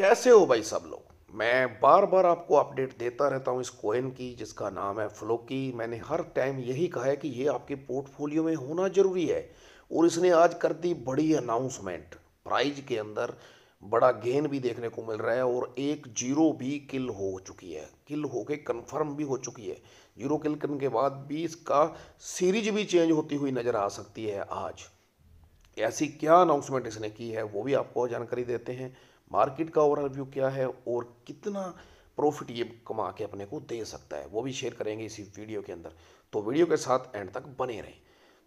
कैसे हो भाई सब लोग? मैं बार बार आपको अपडेट देता रहता हूँ इस कोइन की, जिसका नाम है फ्लोकी मैंने हर टाइम यही कहा है कि ये आपके पोर्टफोलियो में होना ज़रूरी है। और इसने आज कर दी बड़ी अनाउंसमेंट प्राइज के अंदर बड़ा गेन भी देखने को मिल रहा है और एक ज़ीरो भी किल हो चुकी है। किल होके कंफर्म भी हो चुकी है। ज़ीरो किल करने के बाद भी इसका सीरीज़ भी चेंज होती हुई नज़र आ सकती है आज। ऐसी क्या अनाउंसमेंट इसने की है, वो भी आपको जानकारी देते हैं। मार्केट का ओवरऑल व्यू क्या है और कितना प्रॉफिट ये कमा के अपने को दे सकता है वो भी शेयर करेंगे इसी वीडियो के अंदर। तो वीडियो के साथ एंड तक बने रहें।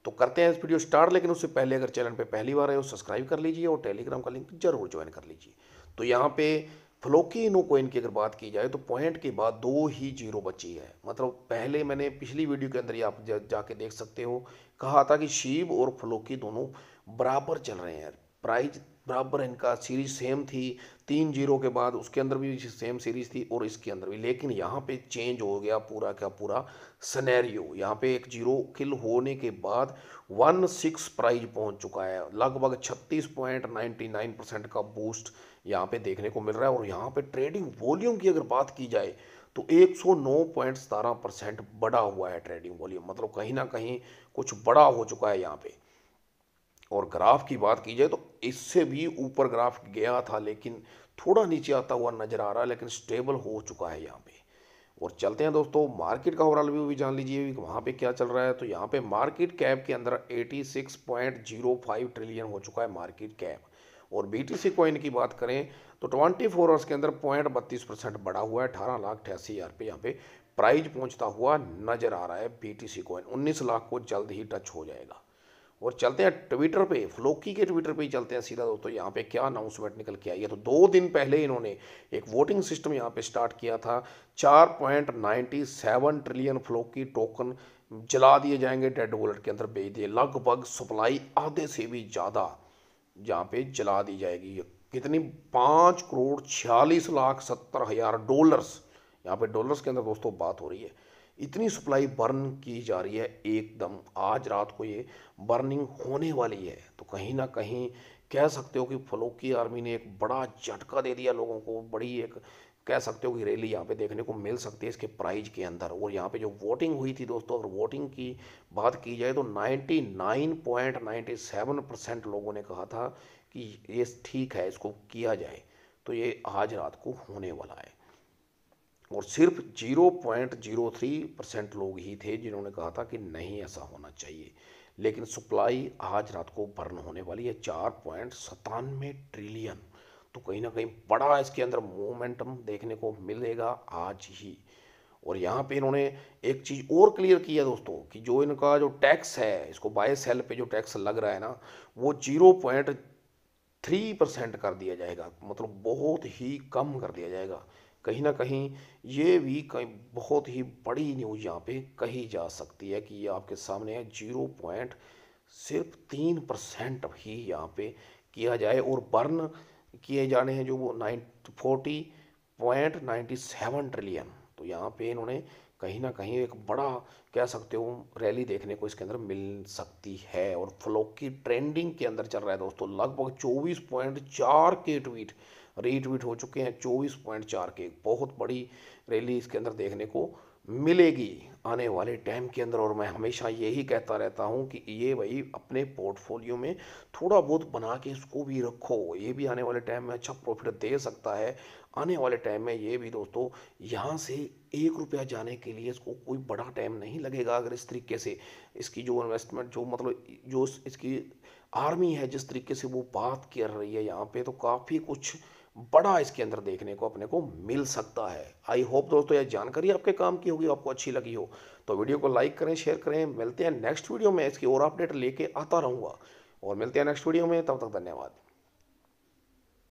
तो करते हैं इस वीडियो स्टार्ट लेकिन उससे पहले अगर चैनल पे पहली बार है तो सब्सक्राइब कर लीजिए और टेलीग्राम का लिंक ज़रूर ज्वाइन कर लीजिए। तो यहाँ पे फ्लोकी नो कोइन की अगर बात की जाए तो पॉइंट के बाद दो ही ज़ीरो बची है। मतलब पहले मैंने पिछली वीडियो के अंदर ही आप जा, जाके देख सकते हो कहा था कि शिव और फ्लोकी दोनों बराबर चल रहे हैं। प्राइज बराबर इनका सीरीज़ सेम थी, तीन ज़ीरो के बाद उसके अंदर भी सेम सीरीज़ थी और इसके अंदर भी। लेकिन यहाँ पे चेंज हो गया पूरा का पूरा सनेरियो यहाँ पे एक ज़ीरो किल होने के बाद वन सिक्स प्राइज पहुँच चुका है। लगभग छत्तीस पॉइंट नाइन्टी नाइन परसेंट का बूस्ट यहाँ पे देखने को मिल रहा है। और यहाँ पे ट्रेडिंग वॉल्यूम की अगर बात की जाए तो एक सौ नौ पॉइंट सतारह परसेंट बढ़ा हुआ है ट्रेडिंग वॉल्यूम मतलब कहीं ना कहीं कुछ बड़ा हो चुका है यहाँ पे। और ग्राफ की बात की जाए तो इससे भी ऊपर ग्राफ गया था, लेकिन थोड़ा नीचे आता हुआ नज़र आ रहा है, लेकिन स्टेबल हो चुका है यहाँ पे। और चलते हैं दोस्तों मार्केट का ओवरऑल व्यू भी जान लीजिए वहाँ पे क्या चल रहा है। तो यहाँ पे मार्केट कैप के अंदर 86.05 ट्रिलियन हो चुका है मार्केट कैप और बी टी कॉइन की बात करें तो 24 फोर आवर्स के अंदर पॉइंट बत्तीस परसेंट बढ़ा हुआ है, अठारह लाख अठासी हज़ार पे यहाँ पे प्राइज पहुँचता हुआ नज़र आ रहा है बी टी कॉइन उन्नीस लाख को जल्द ही टच हो जाएगा। और चलते हैं ट्विटर पे फ्लोकी के ट्विटर पे ही चलते हैं सीधा दोस्तों। यहाँ पे क्या अनाउंसमेंट निकल के आई है? तो दो दिन पहले इन्होंने एक वोटिंग सिस्टम यहाँ पे स्टार्ट किया था। चार point ninety seven trillion Floki token जला दिए जाएँगे डेड वॉलेट के अंदर भेज दिए। लगभग सप्लाई आधे से भी ज़्यादा यहाँ पे जला दी जाएगी। कितनी? पाँच करोड़ छियालीस लाख सत्तर हज़ार डॉलर्स यहाँ पे डॉलर्स के अंदर दोस्तों बात हो रही है। इतनी सप्लाई बर्न की जा रही है एकदम। आज रात को ये बर्निंग होने वाली है। तो कहीं ना कहीं कह सकते हो कि फलोकी आर्मी ने एक बड़ा झटका दे दिया लोगों को। बड़ी एक कह सकते हो कि रैली यहाँ पे देखने को मिल सकती है इसके प्राइज के अंदर। और यहाँ पे जो वोटिंग हुई थी दोस्तों, अगर वोटिंग की बात की जाए तो 99.97 परसेंट लोगों ने कहा था कि ये ठीक है, इसको किया जाए। तो ये आज रात को होने वाला है। और सिर्फ़ 0.03 परसेंट लोग ही थे जिन्होंने कहा था कि नहीं, ऐसा होना चाहिए। लेकिन सप्लाई आज रात को बर्न होने वाली है चार पॉइंट सतानवे ट्रिलियन। तो कहीं ना कहीं बड़ा इसके अंदर मोमेंटम देखने को मिलेगा आज ही। और यहाँ पे इन्होंने एक चीज़ और क्लियर किया दोस्तों, कि जो इनका जो टैक्स है, इसको बाय सेल पे जो टैक्स लग रहा है ना, वो ज़ीरो पॉइंट थ्री परसेंट कर दिया जाएगा। मतलब बहुत ही कम कर दिया जाएगा। कहीं ना कहीं ये भी कहीं बहुत ही बड़ी न्यूज़ यहाँ पे कही जा सकती है कि ये आपके सामने है, ज़ीरो पॉइंट सिर्फ़ तीन परसेंट ही यहाँ पे किया जाए और बर्न किए जाने हैं जो वो nine, forty point ninety seven trillion. तो यहाँ पे इन्होंने कहीं ना कहीं एक बड़ा, कह सकते हो, रैली देखने को इसके अंदर मिल सकती है। और फ्लोक की ट्रेंडिंग के अंदर चल रहा है दोस्तों, लगभग चौबीस पॉइंट चार के ट्वीट, रीट्वीट हो चुके हैं चौबीस पॉइंट चार के। बहुत बड़ी रैली इसके अंदर देखने को मिलेगी आने वाले टाइम के अंदर। और मैं हमेशा यही कहता रहता हूँ कि ये भाई अपने पोर्टफोलियो में थोड़ा बहुत बना के इसको भी रखो। ये भी आने वाले टाइम में अच्छा प्रॉफिट दे सकता है। आने वाले टाइम में ये भी दोस्तों, यहाँ से एक रुपया जाने के लिए इसको कोई बड़ा टाइम नहीं लगेगा अगर इस तरीके से इसकी जो इन्वेस्टमेंट जो मतलब जो इसकी आर्मी है, जिस तरीके से वो बात कर रही है यहाँ पे तो काफ़ी कुछ बड़ा इसके अंदर देखने को, अपने को मिल सकता है। आई होप दोस्तों, यह जानकारी आपके काम की होगी, आपको अच्छी लगी हो। तो वीडियो को लाइक करें शेयर करें। मिलते हैं नेक्स्ट वीडियो में, इसकी और अपडेट लेके आता रहूँगा। और मिलते हैं नेक्स्ट वीडियो में, तब तक धन्यवाद।